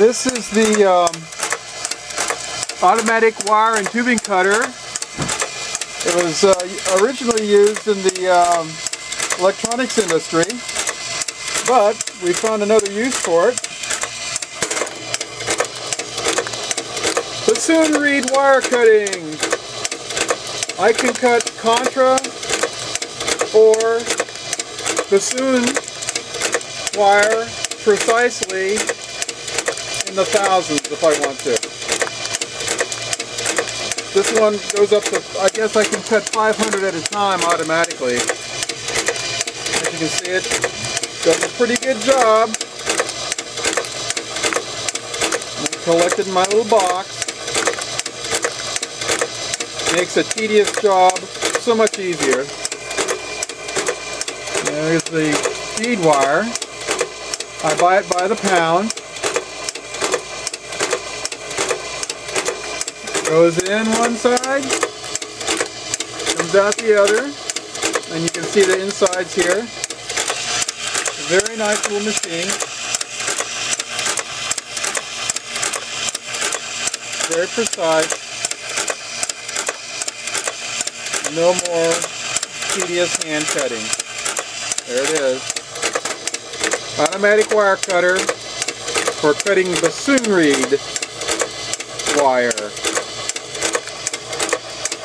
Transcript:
This is the um, automatic wire and tubing cutter. It was uh, originally used in the um, electronics industry, but we found another use for it. Bassoon reed wire cutting. I can cut contra or bassoon wire precisely in the thousands if I want to. This one goes up to, I guess I can cut 500 at a time automatically. As you can see it does a pretty good job. I collected in my little box. Makes a tedious job so much easier. There's the feed wire. I buy it by the pound. Goes in one side, comes out the other, and you can see the insides here. Very nice little machine. Very precise. No more tedious hand cutting. There it is. Automatic wire cutter for cutting bassoon reed wire.